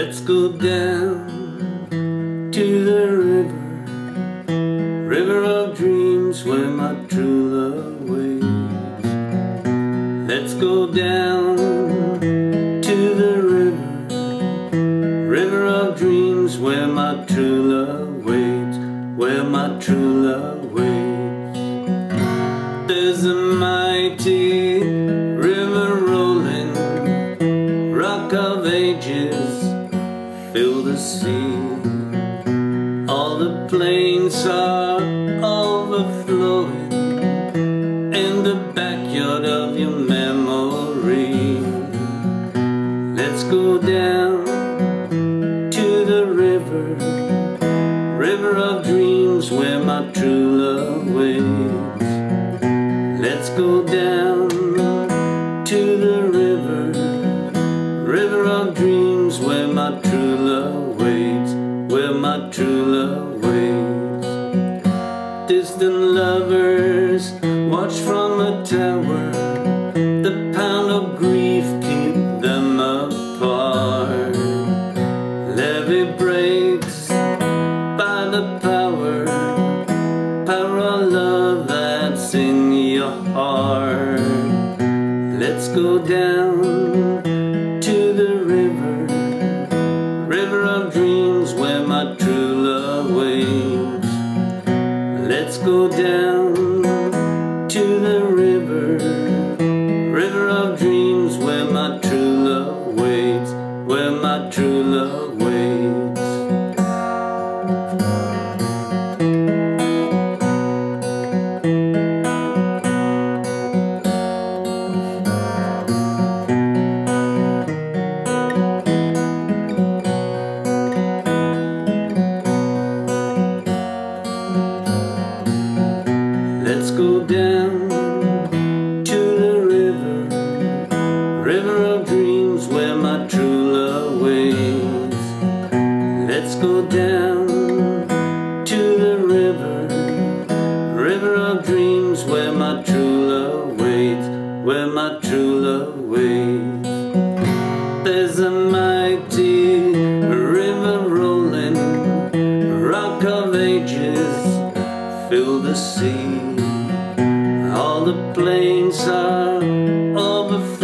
Let's go down to the river, river of dreams where my true love waits. Let's go down to the river, river of dreams where my true love waits, where my true love waits. Plains are overflowing in the backyard of your memory. Let's go down to the river, river of dreams where my true love waits. Let's go down to the river, river of dreams where my true love waits, where my true love. Distant lovers watch from a tower, the pound of grief keep them apart. Levee breaks by the power, power of love that's in your heart. Let's go down to the river, river of dreams where my true. Let's go down to the river, river of dreams where my true love waits, where my true love waits. Let's go down to the river, river of dreams where my true love waits. Let's go down to the river, river of dreams where my true love waits, where my true love waits. Sea. All the plains are overflowing